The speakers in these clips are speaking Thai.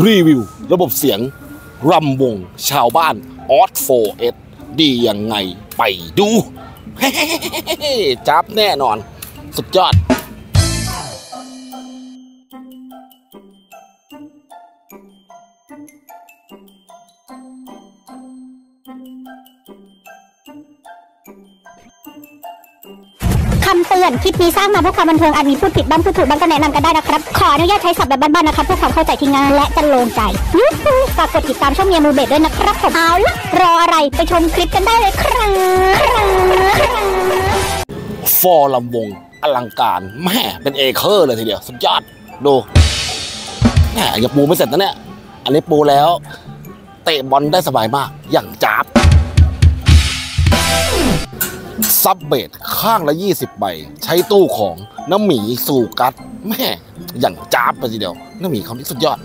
รีวิว ระบบเสียงรำวง ชาวบ้านอ็อดโฟร์เอสดียังไงไปดู จ๊าบแน่นอน สุดยอด ตือน คลิปนี้สร้างมาเพื่อความบันเทิงอาจมีพูดผิดบ้างพูดถูกบ้างก็แนะนำกันได้นะครับ ขออนุญาตใช้ศัพท์แบบบ้านๆนะครับเพื่อความเข้าใจที่ง่ายและจรรโลงใจยูฮูฝากกดติดตามช่องเมียมูเบดด้วยนะครับผมเอาละรออะไรไปชมคลิปกันได้เลยครับฟลอร์รำวงอลังการแหมเป็นเอเคอร์เลยทีเดียวสุดยอดดูแหมยังปูไม่เสร็จนะเนี่ยอันนี้ปูแล้ว เตะบอลได้สบายมากอย่างจ๊าบ sub bass ข้างละ 20 ใบ ใช้ตู้ของน้ำหมีสู่กัดแม่อย่างจ้าบไปทีเดียว น้ำหมีเขานี่สุดยอด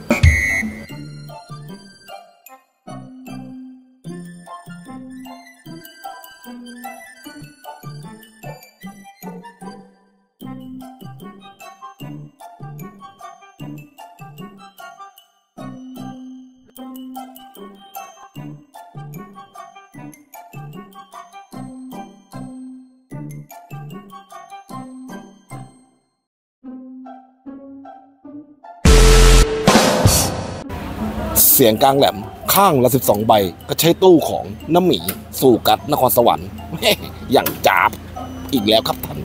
เสียงกลางแหลมข้างละ 12 ใบ ก็ใช้ตู้ของน้ำหมี สู่กัดนครสวรรค์แม่อย่างจ้าบอีกแล้วครับท่าน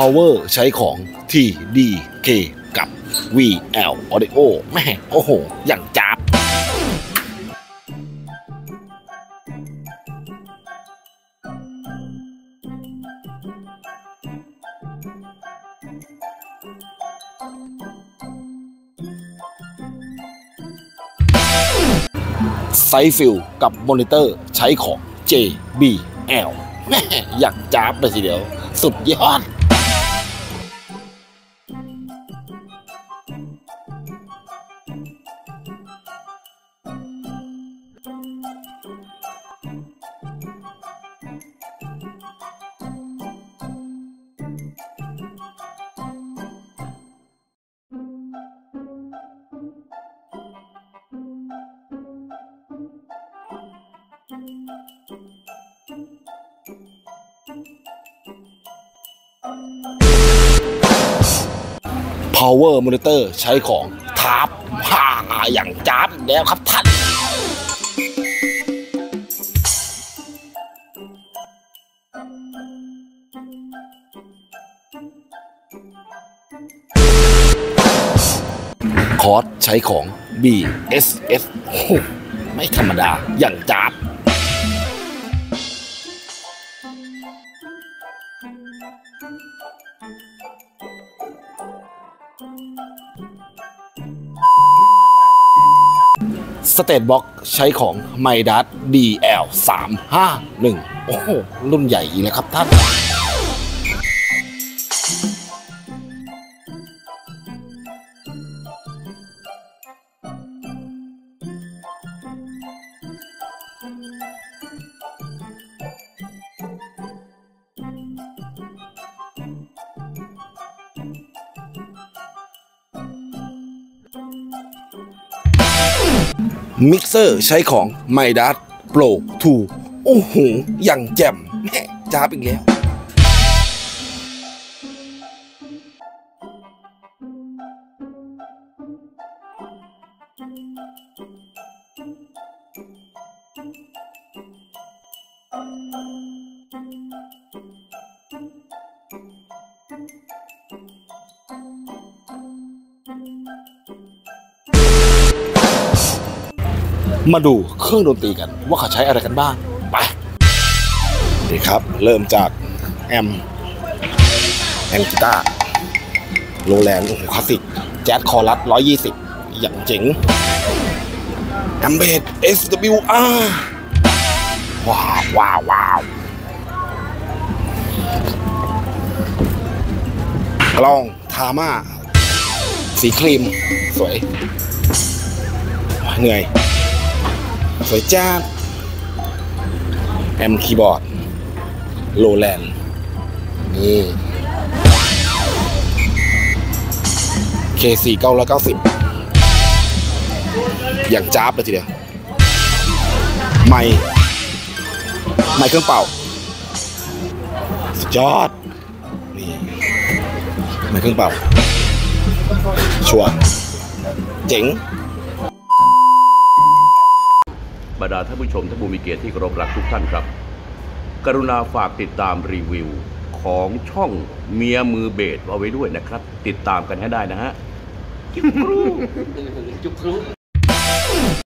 Power ใช้ของ TDK กับ VL Audio แหมโอ้โห อย่างจ๊าบ side fill กับมอนิเตอร์ใช้ของ JBL แม่อย่างจ้าบไปทีเดียว สุดยอด Power Monitor ใช้ของทาบผ่าอย่างจ้าบอีกแล้วครับท่านคอร์สใช้ของ BSS โอ้โหไม่ธรรมดาอย่างจ้าบ สเตตบ็อกใช้ของ m y d a t DL 3 5 1 โอ้โหรุ่นใหญ่อีกเลยครับท่าน มิกเซอร์ใช้ของ m y d a t Pro 2โอ้โหอย่างแจ่มแม่จ้าบอีกแล้ว มาดูเครื่องดนตรีกัน ว่าเขาใช้อะไรกันบ้าง ไปนี่ครับ เริ่มจากแอมป์ แอมป์กีตาร์ Roland คลาสสิก Jazz Chorus 120อย่างเจ๋งแอมป์เบส SWR ว้าวว้าวว้าวกลอง Tamaสีครีม สวย เหนื่อย สวยจ้าแอมคีย์บอร์ดโลแลนด์นี่ K4 990 อย่างจ้าบเลยทีเดียว ไม่ไม่เครื่องเป่า สุดยอด นี่ไม่เครื่องเป่า ชัวร์เจ๋ง รรดาท่านผู้ชมท่านผู้มีเกียรติที่เคารพรักทุกท่านครับ กรุณาฝากติดตามรีวิวของช่องเมียมือเบสเอาไว้ด้วยนะครับ ติดตามกันให้ได้นะฮะ จุกครุ